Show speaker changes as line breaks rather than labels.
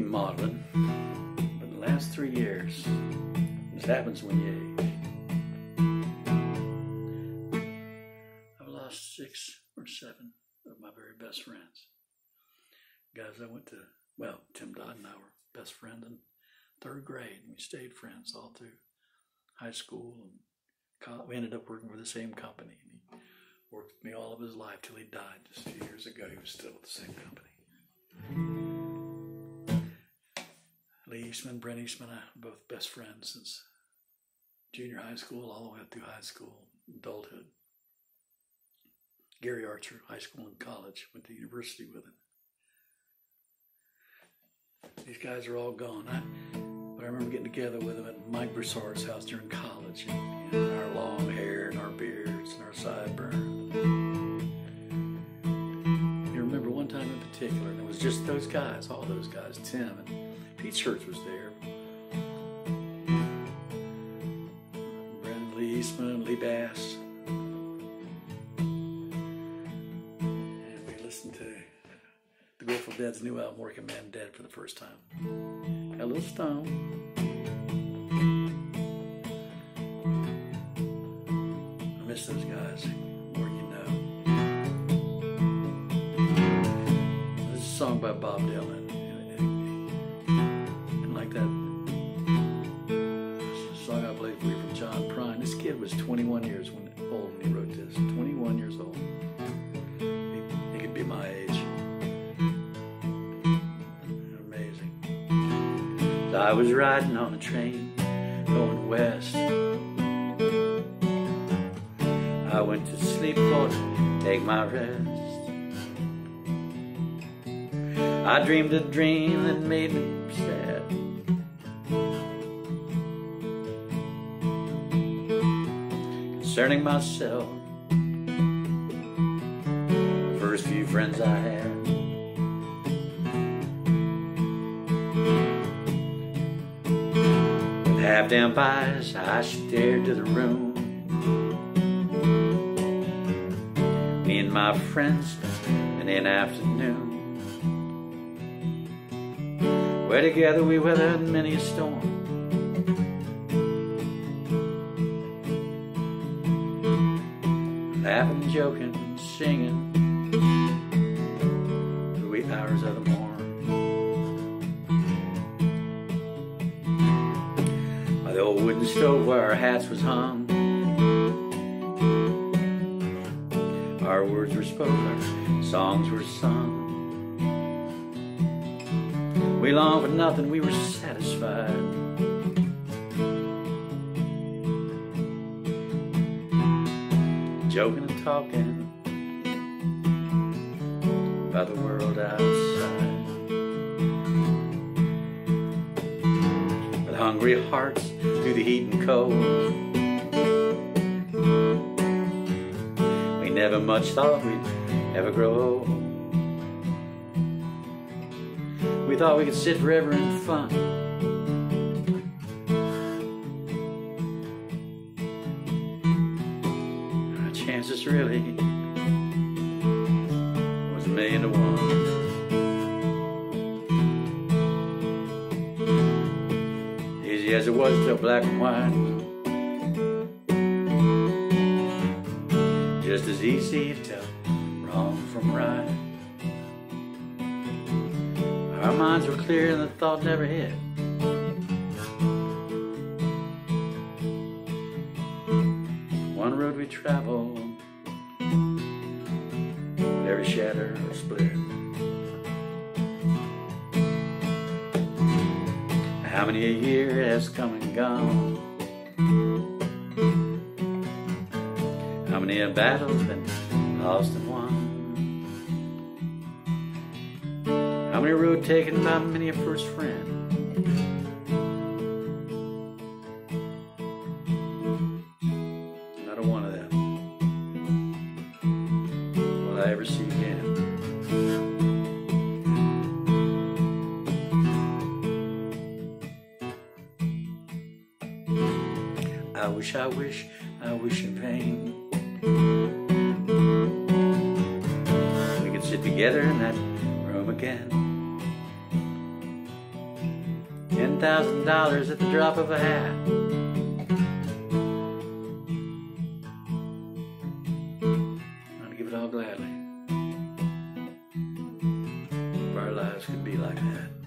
modeling, but the last three years, this happens when you age. I've lost six or seven of my very best friends. Guys I went to, well, Tim Dodd and I were best friends in third grade. and We stayed friends all through high school and college. We ended up working for the same company. And he worked with me all of his life till he died just a few years ago. He was still with the same company. Eastman, Brent Eastman, are both best friends since junior high school all the way up through high school, adulthood. Gary Archer, high school and college, went to university with him. These guys are all gone. I, but I remember getting together with them at Mike Broussard's house during college, and, and our long hair and our beards and our sideburns. You remember one time in particular, and it was just those guys, all those guys, Tim and Pete Church was there. Brendan Lee Eastman, Lee Bass. And we listened to the Grateful Dead's new album, Working Man Dead, for the first time. Got a little stone. I miss those guys song by Bob Dylan. I was riding on a train going west. I went to sleep for to take my rest. I dreamed a dream that made me sad. Concerning myself, the first few friends I had. Half damp eyes, I stared to the room. Me and my friends spent an afternoon. Where together we weathered many a storm. Laughing, joking, singing the wee hours of the morn. Wooden stove where our hats was hung. Our words were spoken, our songs were sung. We longed for nothing, we were satisfied. Joking and talking about the world outside. With hungry hearts the heat and cold. We never much thought we'd ever grow old. We thought we could sit forever in fun. Our chances really as it was to black and white. Just as easy to tell wrong from right. Our minds were clear and the thought never hit. One road we traveled, every shatter or split. How many a year has come and gone? How many a battle's been lost and won? How many road taken by many a first friend? Not a one of them will I ever see again. Wish, I wish, I wish in vain. We could sit together in that room again. ten thousand dollars at the drop of a hat. I'd give it all gladly if our lives could be like that.